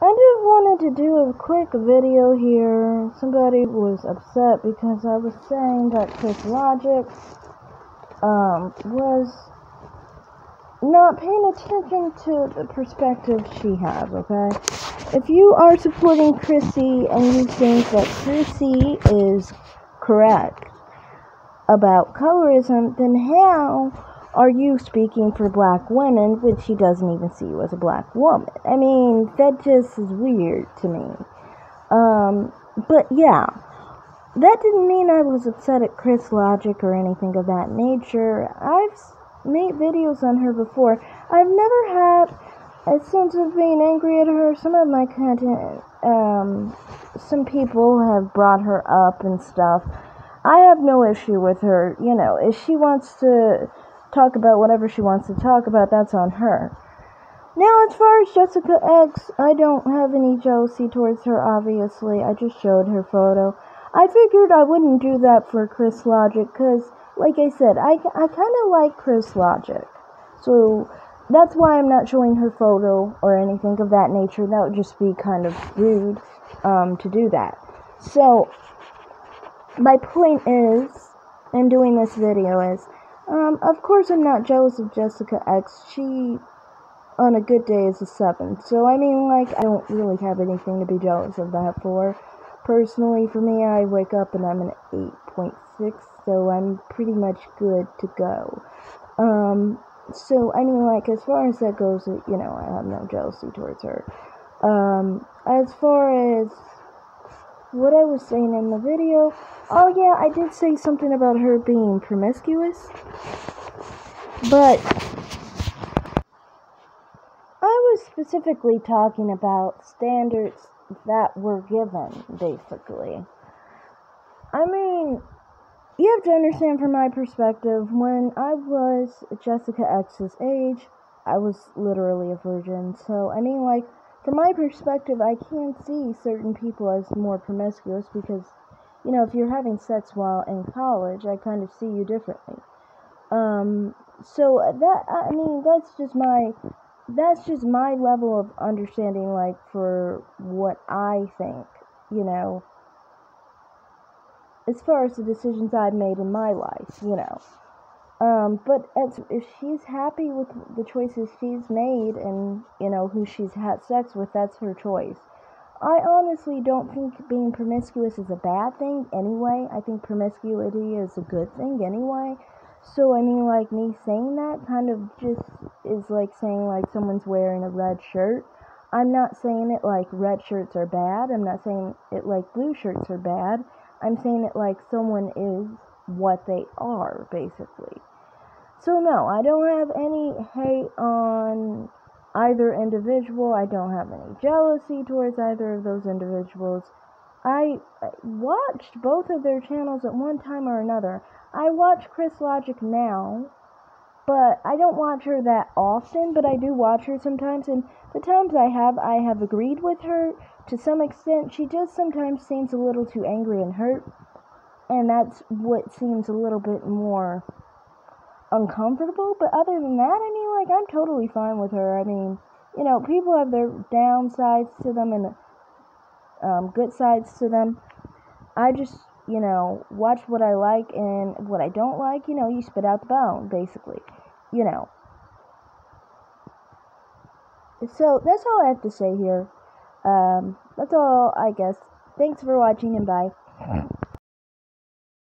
I just wanted to do a quick video here. Somebody was upset because I was saying that Chris Logic um, was not paying attention to the perspective she has, okay? If you are supporting Chrissy and you think that Chrissy is correct about colorism, then how are you speaking for black women when she doesn't even see you as a black woman? I mean, that just is weird to me. Um, but yeah, that didn't mean I was upset at Chris Logic or anything of that nature. I've made videos on her before. I've never had a sense of being angry at her. Some of my content, um, some people have brought her up and stuff. I have no issue with her. You know, if she wants to talk about whatever she wants to talk about, that's on her. Now, as far as Jessica X, I don't have any jealousy towards her, obviously. I just showed her photo. I figured I wouldn't do that for Chris Logic because, like I said, I, I kind of like Chris Logic. So that's why I'm not showing her photo or anything of that nature. That would just be kind of rude um, to do that. So, my point is, in doing this video is, um, of course I'm not jealous of Jessica X. She, on a good day, is a 7. So, I mean, like, I don't really have anything to be jealous of that for. Personally, for me, I wake up and I'm an 8.6, so I'm pretty much good to go. Um, so, I mean, like, as far as that goes, you know, I have no jealousy towards her. Um, as far as what I was saying in the video, oh yeah, I did say something about her being promiscuous, but I was specifically talking about standards that were given, basically. I mean, you have to understand from my perspective, when I was Jessica X's age, I was literally a virgin. So, I mean, like, from my perspective, I can see certain people as more promiscuous because, you know, if you're having sex while in college, I kind of see you differently. Um, so that, I mean, that's just my, that's just my level of understanding, like, for what I think, you know, as far as the decisions I've made in my life, you know. Um, but if she's happy with the choices she's made and, you know, who she's had sex with, that's her choice. I honestly don't think being promiscuous is a bad thing anyway. I think promiscuity is a good thing anyway. So, I mean, like, me saying that kind of just is like saying, like, someone's wearing a red shirt. I'm not saying it like red shirts are bad. I'm not saying it like blue shirts are bad. I'm saying it like someone is what they are, basically. So, no, I don't have any hate on either individual. I don't have any jealousy towards either of those individuals. I watched both of their channels at one time or another. I watch Chris Logic now, but I don't watch her that often, but I do watch her sometimes, and the times I have, I have agreed with her to some extent. She just sometimes seems a little too angry and hurt, and that's what seems a little bit more uncomfortable. But other than that, I mean, like, I'm totally fine with her. I mean, you know, people have their downsides to them and um, good sides to them. I just, you know, watch what I like and what I don't like, you know, you spit out the bone, basically. You know. So, that's all I have to say here. Um, that's all, I guess. Thanks for watching and bye.